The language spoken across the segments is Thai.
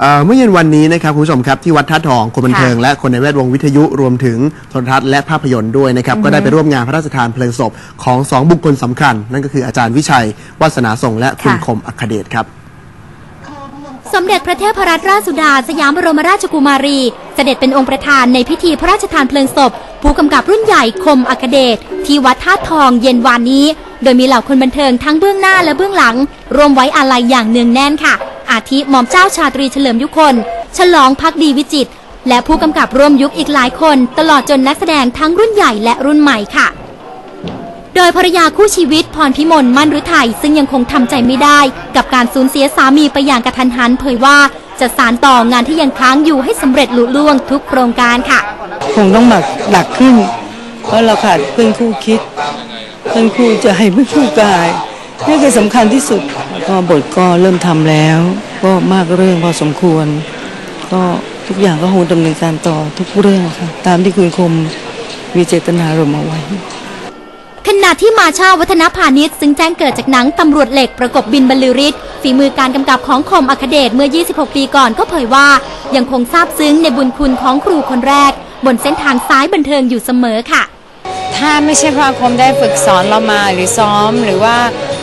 เอ่อเมื่อเย็นวันนี้นะครับคุณผู้ชมครับที่วัดท่าทองคนบันเทิงและคนในแวดวงวิทยุรวมถึงโทรทัศน์และภาพยนตร์ด้วยนะครับก็ได้ไปร่วมงานพระราชทานเพลิงศพของสองบุคคลสำคัญ นั่นก็คืออาจารย์วิชัยวาสนาส่งและคุณค่ะคมอัคเดชครับสมเด็จพระเทพรัตนราชสุดา สยามบรมราชกุมารี เสด็จเป็นองค์ประธานในพิธีพระราชทานเพลิงศพ ผู้กำกับรุ่นใหญ่คมอัคเดชที่วัดท่าตุทองเย็นวานนี้ โดยมีเหล่าคนบันเทิงทั้งเบื้องหน้าและเบื้องหลัง รวมไว้อาลัยอย่างเนืองแน่นค่ะ อาทิหม่อมเจ้าชาตรีเฉลิมยุคน ฉลองพักดีวิจิต และผู้กำกับร่วมยุคอีกหลายคน ตลอดจนนักแสดงทั้งรุ่นใหญ่และรุ่นใหม่ค่ะ โดยภรรยาคู่ชีวิตพรพิมลมั่นฤทัยซึ่งยังคงทำใจไม่ได้ กับการสูญเสียสามีไปอย่างกระทันหันเผยว่าจะสารต่องานที่ยังค้างอยู่ให้สำเร็จลุล่วงทุกโครงการค่ะ คงต้องหมักหนักขึ้น เพราะเราขาดเพื่อนคู่คิด เพื่อนคู่ใจเพื่อนคู่กายนี่คือสำคัญที่สุดก็บทก็เริ่มทำแล้ว ก็มากเรื่องพอสมควร ก็ทุกอย่างก็คงดำเนินการต่อทุกเรื่องค่ะตามที่คุณคมมีเจตนารมเอาไว้ขณะที่มาชาวัฒนพาณิชย์ซึ่งแจ้งเกิดจากหนังตำรวจเหล็กประกบบินบรรลือฤทธิ์ฝีมือการกำกับของคมอัคเดชเมื่อ 26 ปีก่อนก็เผยว่า ยังคงซาบซึ้งในบุญคุณของครูคนแรก บนเส้นทางสายบันเทิงอยู่เสมอค่ะ ถ้าไม่ใช่พี่อาคมน์ได้ฝึกสอนเรามาหรือซ้อมหรือว่า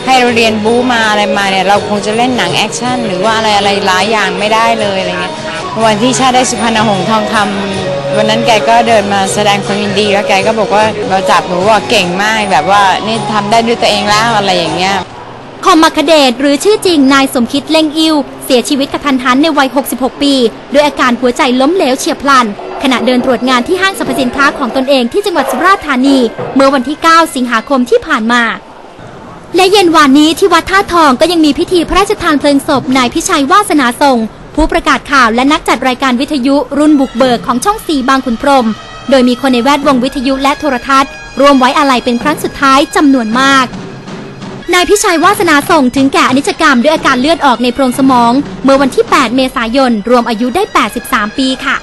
ให้เราเรียนบู๊มาอะไรมาเนี่ยเราคงจะเล่นหนังแอคชั่นหรือว่าอะไรอะไรหลายอย่างไม่ได้เลยอะไรเงี้ยวันที่ชาติได้สุพรรณหงส์ทองคำวันนั้นแกก็เดินมาแสดงความยินดีแล้วแกก็บอกว่าเราจับหนูว่าเก่งมากแบบว่านี่ทำได้ด้วยตัวเองแล้วอะไรอย่างเงี้ยคมน์ อรรฆเดชหรือชื่อจริงนายสมคิดเล่งอิวเสียชีวิตกะทันหันในวัย 66 ปี ด้วยอาการหัวใจล้มเหลวเฉียบพลัน ขณะเดินตรวจงานที่ห้างสรรพสินค้าของตนเองที่จังหวัดสุราษฎร์ธานี เมื่อวันที่ 9 สิงหาคมที่ผ่านมา และเย็นวานนี้ที่วัดท่าทองก็ยังมีพิธีพระราชทานเพลิงศพนายพิชัยวาสนาส่งผู้ประกาศข่าวและนักจัดรายการวิทยุรุ่นบุกเบิกของช่องสีบางขุนพรหมโดยมีคนในแวดวงวิทยุและโทรทัศน์รวมไว้อาลัยเป็นครั้งสุดท้ายจำนวนมากนายพิชัยวาสนาส่งถึงแก่อนิจกรรมด้วยอาการเลือดออกในโพรงสมอง เมื่อวันที่ 8 เมษายน รวมอายุได้ 83 ปีค่ะ